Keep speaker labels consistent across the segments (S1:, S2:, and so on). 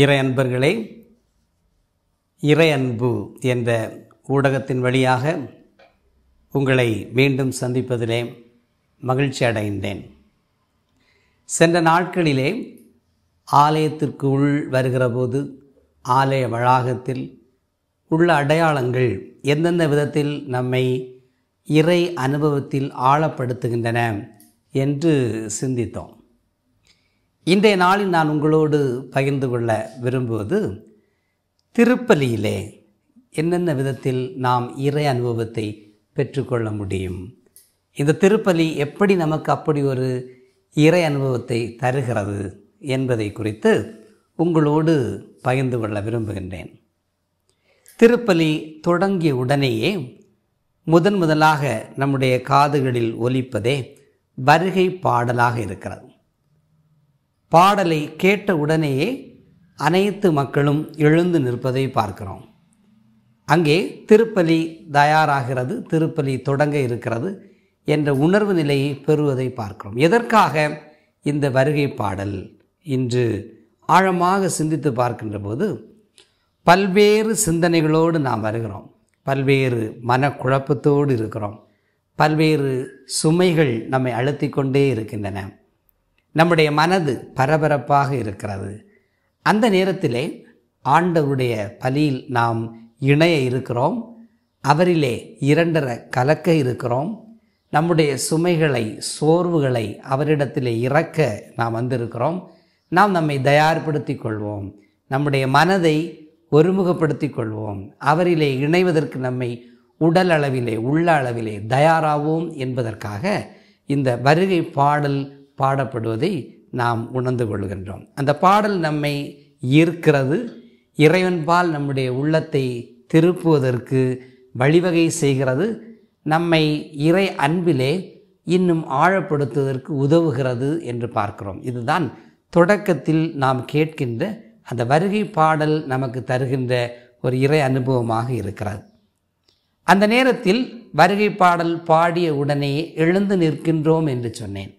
S1: இறை அன்பர்களே இறை அன்பு என்ற ஊடகத்தின் வழியாக உங்களை மீண்டும் சந்திப்பதிலே மகிழ்ச்சி அடைந்தேன் சென்ற நாட்களிலே ஆலயத்திற்கு உள் வருகிறபோது ஆலய வளாகத்தில் உள்ள அடையாளங்கள் எந்தெந்த விதத்தில் நம்மை இறை அனுபவத்தில் ஆழப்படுத்துகின்றன என்று சிந்தித்தோம். இன்றைய நாளில் நான் உங்களோடு பகிர்ந்து கொள்ள விரும்புவது திருப்பலியிலே என்னென்ன விதத்தில் நாம் இறை அனுபவத்தை பெற்றுக்கொள்ள முடியும்? இந்த திருப்பலி எப்படி நமக்கு அப்படி ஒரு இறை அனுபவத்தை தருகிறது என்பதை குறித்து உங்களோடு பகிர்ந்து கொள்ள விரும்புகின்றேன். திருப்பலி தொடங்கிய உடனேயே முதன் முதலாக நம்முடைய காதுகளில் ஒலிப்பதே வருகை பாடலாக இருக்கிறது. பாடலை கேட்ட உடனேயே அனைத்து மக்களும் எழுந்து நிற்பதை பார்க்கிறோம். அங்கே திருப்பலி தயாராகிறது திருப்பலி தொடங்க இருக்கிறது என்ற உணர்வு நிலையை பெறுவதை பார்க்கிறோம். எதற்காக இந்த வருகை பாடல் இன்று ஆழமாக சிந்தித்து பார்க்கின்ற போது பல்வேறு சிந்தனைகளோடு நாம் வருகிறோம். பல்வேறு மனக்குழப்பத்தோடு இருக்கிறோம். பல்வேறு சுமைகள் நம்மை அழுத்திக்கொண்டே இருக்கின்றன. நம்முடைய மனது பரபரப்பாக இருக்கிறது. அந்த நேரத்திலே ஆண்டவருடைய பலியில் நாம் இணைய இருக்கிறோம். அவரிலே இரண்டர கலக்க இருக்கிறோம். நம்முடைய சுமைகளை சோர்வுகளை அவரிடத்திலே இறக்க நாம் வந்திருக்கிறோம். நாம் நம்மை தயார்படுத்தி கொள்வோம். நம்முடைய மனதை ஒருமுகப்படுத்தி கொள்வோம். அவரிலே இணைவதற்கு நம்மை உடல் அளவிலே உள்ள அளவிலே தயாராவோம் என்பதற்காக இந்த வருகை பாடல் பாடப்படுவதை நாம் உணர்ந்து கொள்கின்றோம். அந்த பாடல் நம்மை ஈர்க்கிறது. இறைவன்பால் நம்முடைய உள்ளத்தை திருப்புவதற்கு வழிவகை செய்கிறது. நம்மை இறை அன்பிலே இன்னும் ஆழப்படுத்துவதற்கு உதவுகிறது என்று பார்க்கிறோம். இதுதான் தொடக்கத்தில் நாம் கேட்கின்ற அந்த வருகை பாடல் நமக்கு தருகின்ற ஒரு இறை அனுபவமாக இருக்கிறது. அந்த நேரத்தில் வருகை பாடல் பாடிய உடனே எழுந்து நிற்கின்றோம் என்று சொன்னேன்.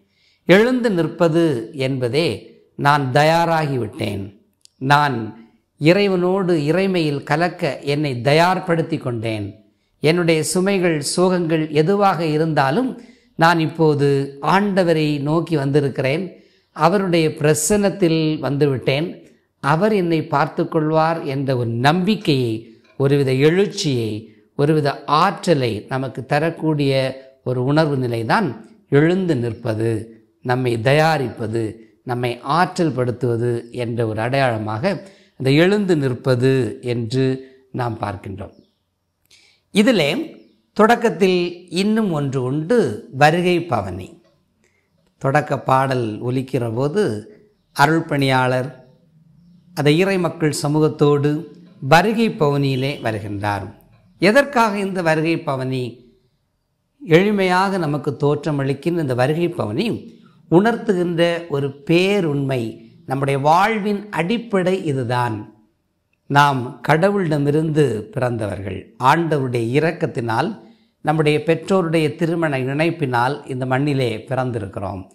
S1: எழுந்து நிற்பது என்பதே நான் தயாராகிவிட்டேன். நான் இறைவனோடு இறைமையில் கலக்க என்னை தயார்படுத்தி கொண்டேன். என்னுடைய சுமைகள் சோகங்கள் எதுவாக இருந்தாலும் நான் இப்போது ஆண்டவரை நோக்கி வந்திருக்கிறேன். அவருடைய பிரசன்னத்தில் வந்துவிட்டேன். அவர் என்னை பார்த்து கொள்வார் என்ற ஒரு நம்பிக்கையை ஒருவித எழுச்சியை ஒருவித ஆற்றலை நமக்கு தரக்கூடிய ஒரு உணர்வு நிலைதான் எழுந்து நிற்பது. நம்மை தயாரிப்பது நம்மை ஆற்றல் படுத்துவது என்ற ஒரு அடையாளமாக அந்த எழுந்து நிற்பது என்று நாம் பார்க்கின்றோம். இதிலே தொடக்கத்தில் இன்னும் ஒன்று உண்டு வருகை பவனி. தொடக்க பாடல் ஒலிக்கிற போது அருள் பணியாளர் அந்த இறை மக்கள் சமூகத்தோடு வருகை பவனியிலே வருகின்றார். எதற்காக இந்த வருகை பவனி? எளிமையாக நமக்கு தோற்றமளிக்கின்ற இந்த வருகை பவனி உணர்த்துகின்ற ஒரு பேருண்மை நம்முடைய வாழ்வின் அடிப்படை இதுதான். நாம் கடவுளிடமிருந்து பிறந்தவர்கள். ஆண்டவருடைய இரக்கத்தினால் நம்முடைய பெற்றோருடைய திருமண இணைப்பினால் இந்த மண்ணிலே பிறந்திருக்கிறோம்.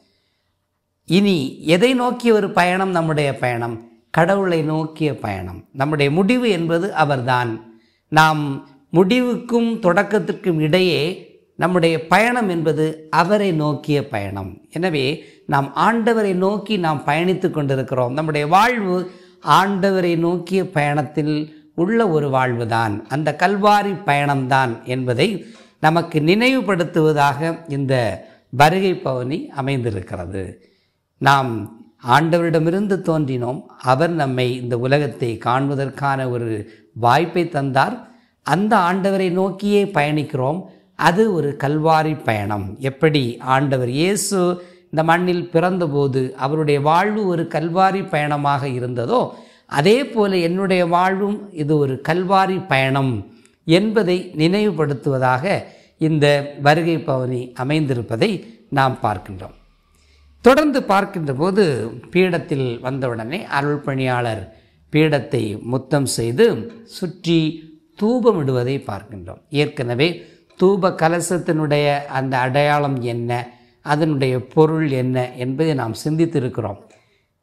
S1: இனி எதை நோக்கிய ஒரு பயணம்? நம்முடைய பயணம். கடவுளை நோக்கிய பயணம். நம்முடைய முடிவு என்பது அவர்தான். நாம் முடிவுக்கும் தொடக்கத்திற்கும் இடையே நம்முடைய பயணம் என்பது அவரை நோக்கிய பயணம். எனவே நாம் ஆண்டவரை நோக்கி நாம் பயணித்து கொண்டிருக்கிறோம். நம்முடைய வாழ்வு ஆண்டவரை நோக்கிய பயணத்தில் உள்ள ஒரு வாழ்வுதான். அந்த கல்வாரி பயணம்தான் என்பதை நமக்கு நினைவுபடுத்துவதாக இந்த வருகை பவனி அமைந்திருக்கிறது. நாம் ஆண்டவரிடமிருந்து தோன்றினோம். அவர் நம்மை இந்த உலகத்தை காண்பதற்கான ஒரு வாய்ப்பை தந்தார். அந்த ஆண்டவரை நோக்கியே பயணிக்கிறோம். அது ஒரு கல்வாரி பயணம். எப்படி? ஆண்டவர் இயேசு இந்த மண்ணில் பிறந்தபோது அவருடைய வாழ்வு ஒரு கல்வாரி பயணமாக இருந்ததோ அதே போல என்னுடைய வாழ்வும் இது ஒரு கல்வாரி பயணம் என்பதை நினைவுபடுத்துவதாக இந்த வருகை பவனி அமைந்திருப்பதை நாம் பார்க்கின்றோம். தொடர்ந்து பார்க்கின்ற போது பீடத்தில் வந்தவுடனே அருள் பணியாளர் பீடத்தை முத்தம் செய்து சுற்றி தூபமிடுவதை பார்க்கின்றோம். ஏற்கனவே தூப கலசத்தினுடைய அந்த அடையாளம் என்ன? அதனுடைய பொருள் என்ன என்பதை நாம் சிந்தித்திருக்கிறோம்.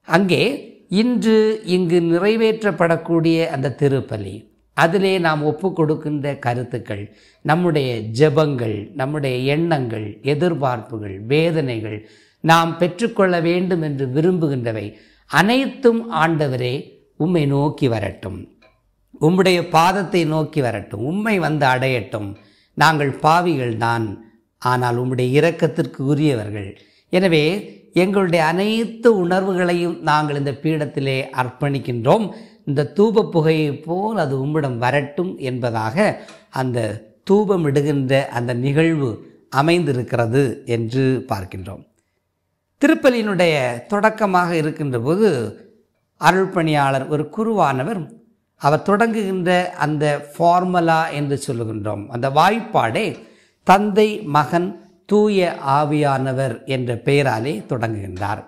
S1: அங்கே இன்று இங்கு நிறைவேற்றப்படக்கூடிய அந்த திருப்பலி அதிலே நாம் ஒப்பு கொடுக்கின்ற கருத்துக்கள் நம்முடைய ஜெபங்கள் நம்முடைய எண்ணங்கள் எதிர்பார்ப்புகள் வேதனைகள் நாம் பெற்றுக்கொள்ள வேண்டும் என்று விரும்புகின்றவை அனைத்தும் ஆண்டவரே உம்மை நோக்கி வரட்டும். உம்முடைய பாதத்தை நோக்கி வரட்டும். உம்மை வந்து அடையட்டும். நாங்கள் பாவிகள் தான். ஆனால் உம்முடைய இரக்கத்திற்கு உரியவர்கள். எனவே எங்களுடைய அனைத்து உணர்வுகளையும் நாங்கள் இந்த பீடத்திலே அர்ப்பணிக்கின்றோம். இந்த தூப புகையைப் போல் அது உம்மிடம் வரட்டும் என்பதாக அந்த தூபமிடுகின்ற அந்த நிகழ்வு அமைந்திருக்கிறது என்று பார்க்கின்றோம். திருப்பலியினுடைய தொடக்கமாக இருக்கின்ற போது அருள்பணியாளர் ஒரு குருவானவர் அவர் தொடங்குகின்ற அந்த ஃபார்முலா என்று சொல்லுகின்றோம். அந்த வாய்ப்பாடே தந்தை மகன் தூய ஆவியானவர் என்ற பெயராலே தொடங்குகின்றார்.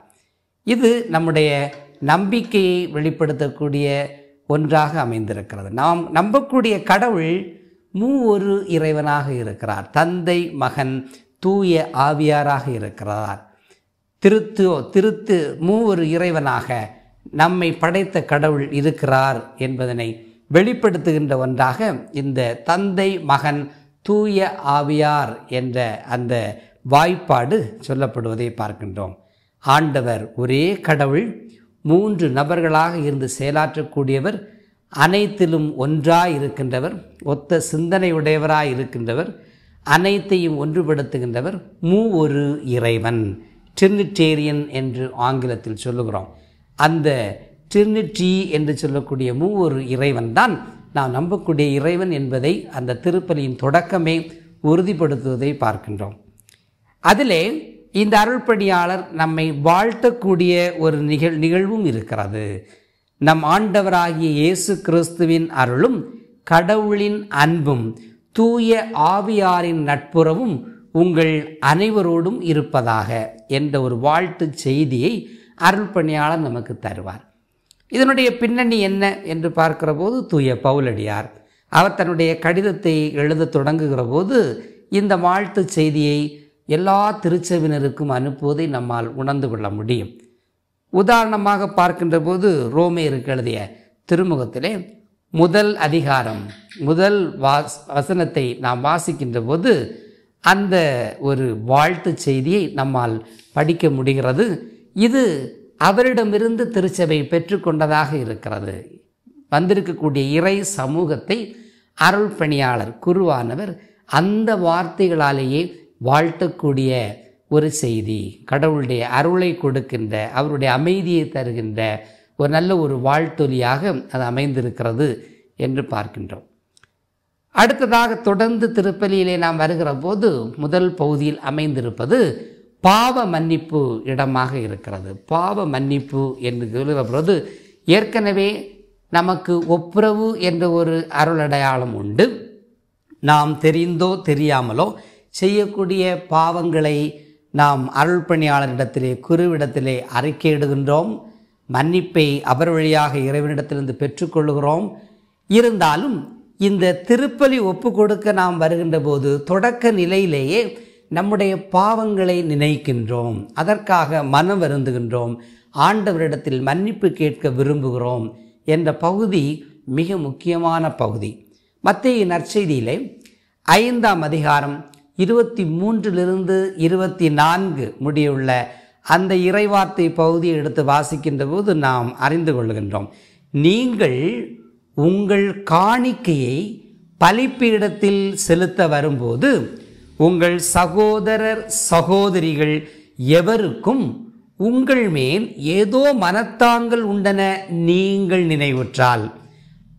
S1: இது நம்முடைய நம்பிக்கையை வெளிப்படுத்தக்கூடிய ஒன்றாக அமைந்திருக்கிறது. நாம் நம்பக்கூடிய கடவுள் மூ ஒரு இறைவனாக இருக்கிறார். தந்தை மகன் தூய ஆவியாராக இருக்கிறார். திருத்து திருத்து மூ ஒரு இறைவனாக நம்மை படைத்த கடவுள் இருக்கிறார் என்பதனை வெளிப்படுத்துகின்ற ஒன்றாக இந்த தந்தை மகன் தூய ஆவியார் என்ற அந்த வாய்ப்பாடு சொல்லப்படுவதை பார்க்கின்றோம். ஆண்டவர் ஒரே கடவுள் மூன்று நபர்களாக இருந்து செயலாற்றக்கூடியவர் அனைத்திலும் ஒன்றாய் இருக்கின்றவர் ஒத்த சிந்தனையுடையவராய் இருக்கின்றவர் அனைத்தையும் ஒன்றுபடுத்துகின்றவர் மூ ஒரு இறைவன். ட்ரினிட்டேரியன் என்று ஆங்கிலத்தில் சொல்லுகிறோம். அந்த ட்ரினிட்டி என்று சொல்லக்கூடிய மூவொரு இறைவன் தான் நாம் நம்பக்கூடிய இறைவன் என்பதை அந்த திருப்பலியின் தொடக்கமே உறுதிப்படுத்துவதை பார்க்கின்றோம். அதிலே இந்த அருள்பணியாளர் நம்மை வாழ்த்தக்கூடிய ஒரு நிகழ் நிகழ்வும் இருக்கிறது. நம் ஆண்டவராகிய இயேசு கிறிஸ்துவின் அருளும் கடவுளின் அன்பும் தூய ஆவியாரின் நட்புறவும் உங்கள் அனைவரோடும் இருப்பதாக என்ற ஒரு வாழ்த்து செய்தியை அருள்பணியாளர் நமக்கு தருவார். இதனுடைய பின்னணி என்ன என்று பார்க்கிற போது தூய பவுலடியார். அவர் தன்னுடைய கடிதத்தை எழுத தொடங்குகிற போது இந்த வாழ்த்து செய்தியை எல்லா திருச்செவினருக்கும் அனுப்புவதை நம்மால் உணர்ந்து கொள்ள முடியும். உதாரணமாக பார்க்கின்ற போது ரோமேருக்கு எழுதிய திருமுகத்திலே முதல் அதிகாரம் முதல் வாஸ் வசனத்தை நாம் வாசிக்கின்ற போது அந்த ஒரு வாழ்த்து செய்தியை நம்மால் படிக்க முடிகிறது. இது அவரிடமிருந்து திருச்சபை பெற்றுக்கொண்டதாக இருக்கிறது. வந்திருக்கக்கூடிய இறை சமூகத்தை அருள் பணியாளர் குருவானவர் அந்த வார்த்தைகளாலேயே வாழ்த்தக்கூடிய ஒரு செய்தி. கடவுளுடைய அருளை கொடுக்கின்ற அவருடைய அமைதியை தருகின்ற ஒரு நல்ல ஒரு வாழ்த்தொலியாக அது அமைந்திருக்கிறது என்று பார்க்கின்றோம். அடுத்ததாக தொடர்ந்து திருப்பலியிலே நாம் வருகிற போது முதல் பகுதியில் அமைந்திருப்பது பாவ மன்னிப்பு இடமாக இருக்கிறது. பாவ மன்னிப்பு என்று சொல்லுகிற ஏற்கனவே நமக்கு ஒப்புரவு என்ற ஒரு அருளடையாளம் உண்டு. நாம் தெரிந்தோ தெரியாமலோ செய்யக்கூடிய பாவங்களை நாம் அருள் பணியாளரிடத்திலே குருவிடத்திலே அறிக்கையிடுகின்றோம். மன்னிப்பை அவர் வழியாக இறைவனிடத்திலிருந்து பெற்றுக்கொள்கிறோம் இருந்தாலும் இந்த திருப்பலி ஒப்பு கொடுக்க நாம் வருகின்ற போது தொடக்க நிலையிலேயே நம்முடைய பாவங்களை நினைக்கின்றோம். அதற்காக மனம் வருந்துகின்றோம். ஆண்டவரிடத்தில் மன்னிப்பு கேட்க விரும்புகிறோம் என்ற பகுதி மிக முக்கியமான பகுதி. மத்திய நற்செய்தியிலே ஐந்தாம் அதிகாரம் இருபத்தி மூன்றிலிருந்து இருபத்தி நான்கு முடியுள்ள அந்த இறைவார்த்தை பகுதியை எடுத்து வாசிக்கின்ற போது நாம் அறிந்து கொள்கின்றோம். நீங்கள் உங்கள் காணிக்கையை பலிப்பீடத்தில் செலுத்த வரும்போது உங்கள் சகோதரர் சகோதரிகள் எவருக்கும் உங்கள் மேல் ஏதோ மனத்தாங்கள் உண்டன நீங்கள் நினைவுற்றால்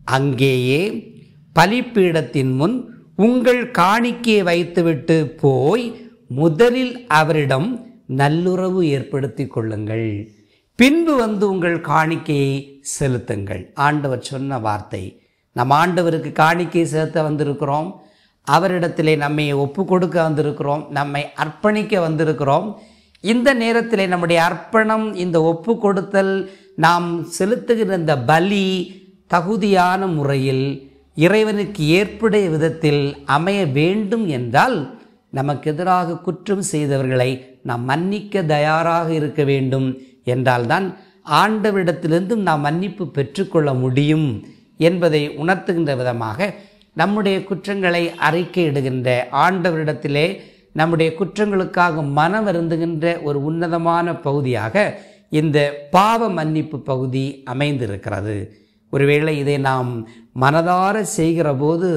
S1: அங்கேயே பலிப்பீடத்தின் முன் உங்கள் காணிக்கையை வைத்துவிட்டு போய் முதலில் அவரிடம் நல்லுறவு ஏற்படுத்தி கொள்ளுங்கள். பின்பு வந்து உங்கள் காணிக்கையை செலுத்துங்கள். ஆண்டவர் சொன்ன வார்த்தை நம் ஆண்டவருக்கு காணிக்கை செலுத்த வந்திருக்கிறோம். அவரிடத்திலே நம்மை ஒப்பு கொடுக்க வந்திருக்கிறோம் நம்மை அர்ப்பணிக்க வந்திருக்கிறோம். இந்த நேரத்திலே நம்முடைய அர்ப்பணம் இந்த ஒப்பு கொடுத்தல் நாம் செலுத்துகிற இந்த பலி தகுதியான முறையில் இறைவனுக்கு ஏற்புடைய விதத்தில் அமைய வேண்டும் என்றால் நமக்கு எதிராக குற்றம் செய்தவர்களை நாம் மன்னிக்க தயாராக இருக்க வேண்டும் என்றால்தான் ஆண்டவரிடத்திலிருந்தும் நாம் மன்னிப்பு பெற்றுக்கொள்ள முடியும் என்பதை உணர்த்துகின்ற விதமாக நம்முடைய குற்றங்களை அறிக்கையிடுகின்ற ஆண்டவரிடத்திலே நம்முடைய குற்றங்களுக்காக மனம் வருந்துகின்ற ஒரு உன்னதமான பகுதியாக இந்த பாவ மன்னிப்பு பகுதி அமைந்திருக்கிறது. ஒருவேளை இதை நாம் மனதார செய்கிற போது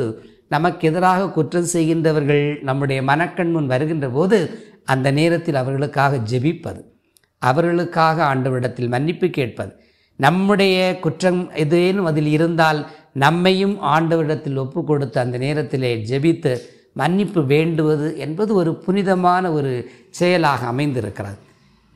S1: நமக்கு எதிராக குற்றம் செய்கின்றவர்கள் நம்முடைய மனக்கண் முன் வருகின்ற போது அந்த நேரத்தில் அவர்களுக்காக ஜெபிப்பது அவர்களுக்காக ஆண்டவரிடத்தில் மன்னிப்பு கேட்பது நம்முடைய குற்றம் எதேனும் அதில் இருந்தால் நம்மையும் ஆண்டவரிடத்தில் ஒப்பு கொடுத்து அந்த நேரத்திலே ஜெபித்து மன்னிப்பு வேண்டுவது என்பது ஒரு புனிதமான ஒரு செயலாக அமைந்திருக்கிறது.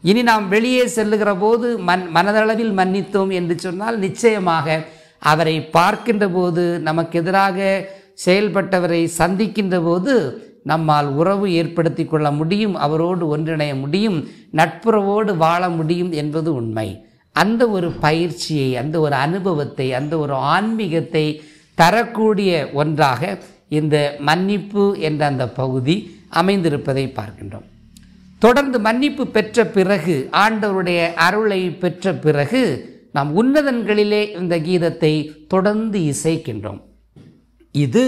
S1: இனி நாம் வெளியே செல்லுகிற போது மன் மனதளவில் மன்னித்தோம் என்று சொன்னால் நிச்சயமாக அவரை பார்க்கின்ற போது நமக்கு எதிராக செயல்பட்டவரை சந்திக்கின்ற போது நம்மால் உறவு ஏற்படுத்தி கொள்ள முடியும் அவரோடு ஒன்றிணைய முடியும் நட்புறவோடு வாழ முடியும் என்பது உண்மை. அந்த ஒரு பயிற்சியை அந்த ஒரு அனுபவத்தை அந்த ஒரு ஆன்மீகத்தை தரக்கூடிய ஒன்றாக இந்த மன்னிப்பு என்ற அந்த பகுதி அமைந்திருப்பதை பார்க்கின்றோம். தொடர்ந்து மன்னிப்பு பெற்ற பிறகு ஆண்டவருடைய அருளை பெற்ற பிறகு நாம் உன்னதன்களிலே இந்த கீதத்தை தொடர்ந்து இசைக்கின்றோம். இது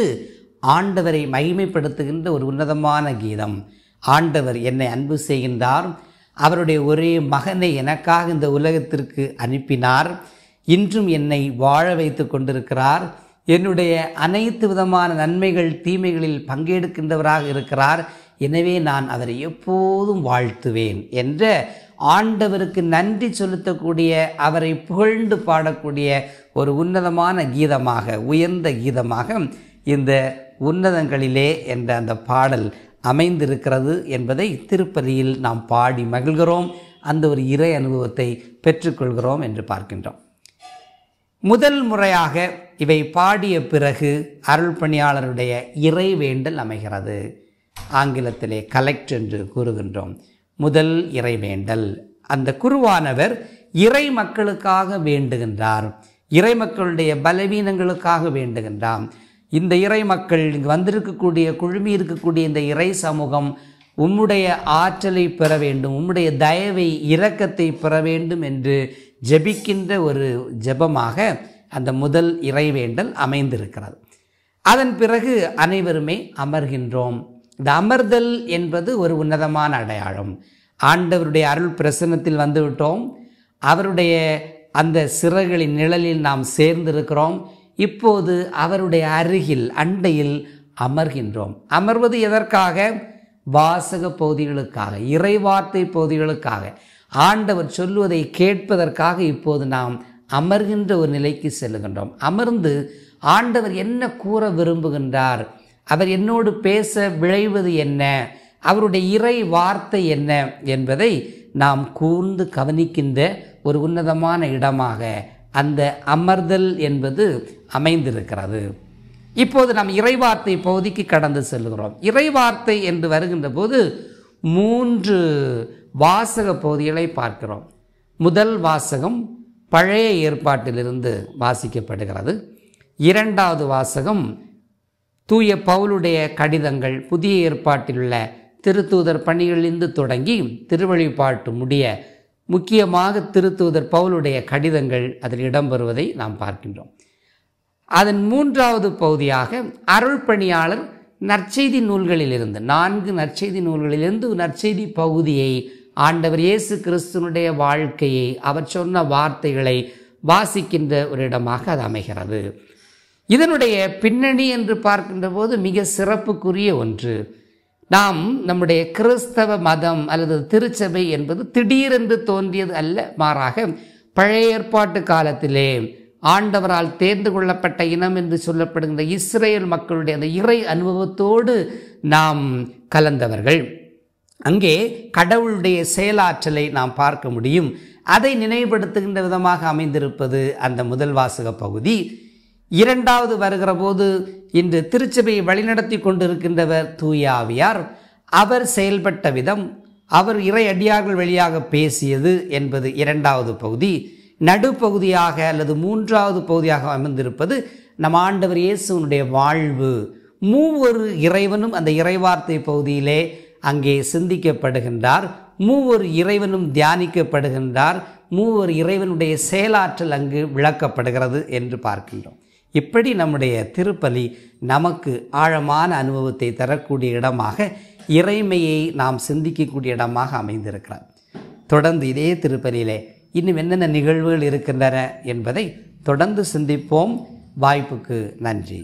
S1: ஆண்டவரை மகிமைப்படுத்துகின்ற ஒரு உன்னதமான கீதம். ஆண்டவர் என்னை அன்பு செய்கின்றார் அவருடைய ஒரே மகனை எனக்காக இந்த உலகத்திற்கு அனுப்பினார். இன்றும் என்னை வாழ வைத்து கொண்டிருக்கிறார். என்னுடைய அனைத்து விதமான நன்மைகள் தீமைகளில் பங்கெடுக்கின்றவராக இருக்கிறார். எனவே நான் அவரை எப்போதும் வாழ்த்துவேன் என்ற ஆண்டவருக்கு நன்றி செலுத்தக்கூடிய அவரை புகழ்ந்து பாடக்கூடிய ஒரு உன்னதமான கீதமாக உயர்ந்த கீதமாக இந்த உன்னதங்களிலே என்ற அந்த பாடல் அமைந்திருக்கிறது என்பதை திருப்பதியில் நாம் பாடி மகிழ்கிறோம். அந்த ஒரு இறை அனுபவத்தை பெற்றுக்கொள்கிறோம் என்று பார்க்கின்றோம். முதல் முறையாக இவை பாடிய பிறகு அருள் பணியாளருடைய இறை வேண்டல் அமைகிறது. ஆங்கிலத்திலே கலெக்ட் என்று கூறுகின்றோம். முதல் இறை வேண்டல். அந்த குருவானவர் இறை மக்களுக்காக வேண்டுகின்றார். இறை மக்களுடைய பலவீனங்களுக்காக வேண்டுகின்றார். இந்த இறை மக்கள் இங்கு வந்திருக்கக்கூடிய குழுமி இருக்கக்கூடிய இந்த இறை சமூகம் உம்முடைய ஆற்றலை பெற வேண்டும் உம்முடைய தயவை இரக்கத்தை பெற வேண்டும் என்று ஜெபிக்கின்ற ஒரு ஜெபமாக அந்த முதல் இறைவேண்டல் அமைந்திருக்கிறது. அதன் பிறகு அனைவருமே அமர்கின்றோம். இந்த அமர்தல் என்பது ஒரு உன்னதமான அடையாளம். ஆண்டவருடைய அருள் பிரசன்னத்தில் வந்துவிட்டோம். அவருடைய அந்த சிறகுகளின் நிழலில் நாம் சேர்ந்திருக்கிறோம். இப்போது அவருடைய அருகில் அண்டையில் அமர்கின்றோம். அமர்வது எதற்காக? வாசக பகுதிகளுக்காக இறைவார்த்தை பகுதிகளுக்காக ஆண்டவர் சொல்லுவதை கேட்பதற்காக இப்போது நாம் அமர்கின்ற ஒரு நிலைக்கு செல்லுகின்றோம். அமர்ந்து ஆண்டவர் என்ன கூற விரும்புகின்றார்? அவர் என்னோடு பேச விளைவது என்ன? அவருடைய இறை வார்த்தை என்ன? என்பதை நாம் கூர்ந்து கவனிக்கின்ற ஒரு உன்னதமான இடமாக அந்த அமர்தல் என்பது அமைந்திருக்கிறது. இப்போது நாம் இறைவார்த்தை பகுதிக்கு கடந்து செல்கிறோம். இறைவார்த்தை என்று வருகின்ற போது மூன்று வாசக பகுதிகளை பார்க்கிறோம். முதல் வாசகம் பழைய ஏற்பாட்டிலிருந்து வாசிக்கப்படுகிறது. இரண்டாவது வாசகம் தூய பவுலுடைய கடிதங்கள் புதிய ஏற்பாட்டில் உள்ள திருத்தூதர் பணிகளிலிருந்து தொடங்கி திருவழிபாட்டு முடிய முக்கியமாக திருத்துவதர் பவுலுடைய கடிதங்கள் அதில் இடம்பெறுவதை நாம் பார்க்கின்றோம். அதன் மூன்றாவது பகுதியாக அருள் பணியாளர் நற்செய்தி நூல்களிலிருந்து நான்கு நற்செய்தி நூல்களிலிருந்து நற்செய்தி பகுதியை ஆண்டவர் இயேசு கிறிஸ்துனுடைய வாழ்க்கையை அவர் சொன்ன வார்த்தைகளை வாசிக்கின்ற ஒரு இடமாக அது அமைகிறது. இதனுடைய பின்னணி என்று பார்க்கின்ற போது மிக சிறப்புக்குரிய ஒன்று நாம் நம்முடைய கிறிஸ்தவ மதம் அல்லது திருச்சபை என்பது திடீரென்று தோன்றியது அல்ல மாறாக பழைய ஏற்பாட்டு காலத்திலே ஆண்டவரால் தேர்ந்து கொள்ளப்பட்ட இனம் என்று சொல்லப்படுகின்ற இஸ்ரேல் மக்களுடைய அந்த இறை அனுபவத்தோடு நாம் கலந்தவர்கள். அங்கே கடவுளுடைய செயலாற்றலை நாம் பார்க்க முடியும். அதை நினைவுபடுத்துகின்ற விதமாக அமைந்திருப்பது அந்த முதல் வாசக பகுதி. இரண்டாவது வருகிற போது இன்று திருச்சபையை வழிநடத்தி கொண்டிருக்கின்றவர் தூயாவியார். அவர் செயல்பட்ட விதம் அவர் இறை அடியார்கள் வழியாக பேசியது என்பது இரண்டாவது பகுதி. நடுப்பகுதியாக அல்லது மூன்றாவது பகுதியாக அமைந்திருப்பது நம் ஆண்டவர் இயேசுனுடைய வாழ்வு. மூவொரு இறைவனும் அந்த இறைவார்த்தை பகுதியிலே அங்கே சிந்திக்கப்படுகின்றார். மூவொரு இறைவனும் தியானிக்கப்படுகின்றார். மூவர் இறைவனுடைய செயலாற்றல் அங்கு விளக்கப்படுகிறது என்று பார்க்கின்றோம். இப்படி நம்முடைய திருப்பலி நமக்கு ஆழமான அனுபவத்தை தரக்கூடிய இடமாக இறைமையை நாம் சிந்திக்கக்கூடிய இடமாக அமைந்திருக்கிறார் தொடர்ந்து இதே திருப்பலியிலே இன்னும் என்னென்ன நிகழ்வுகள் இருக்கின்றன என்பதை தொடர்ந்து சிந்திப்போம். வாய்ப்புக்கு நன்றி.